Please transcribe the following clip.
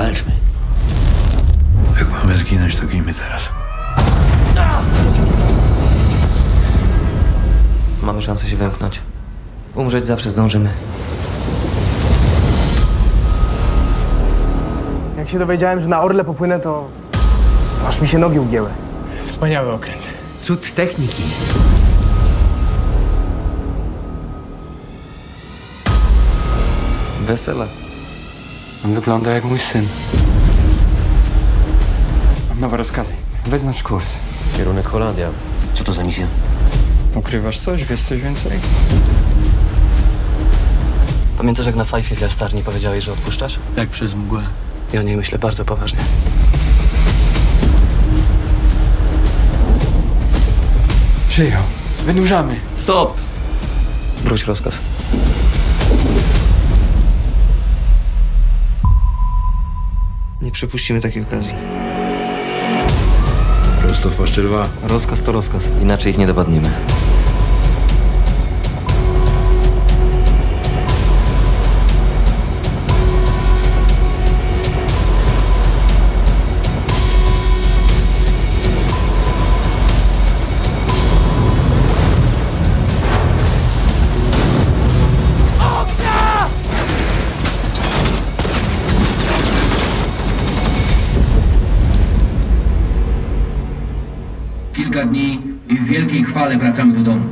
Walczmy. Jak mamy zginąć, to gijmy teraz. Mamy szansę się wymknąć. Umrzeć zawsze zdążymy. Jak się dowiedziałem, że na Orle popłynę, to aż mi się nogi ugięły. Wspaniały okręt. Cud techniki. Wesela. On wygląda jak mój syn. Mam nowe rozkazy. Wyznacz kurs. Kierunek Holandia. Co to za misja? Ukrywasz coś? Wiesz coś więcej? Pamiętasz, jak na fajfie w jastarni powiedziałeś, że odpuszczasz? Jak przez mgłę. Ja o niej myślę bardzo poważnie. Przyjął. Wynurzamy. Stop! Wróć rozkaz. Nie przepuścimy takiej okazji. Prosto w paszczy lwa. Rozkaz to rozkaz. Inaczej ich nie dopadniemy. Kilka dni i w wielkiej chwale wracamy do domu.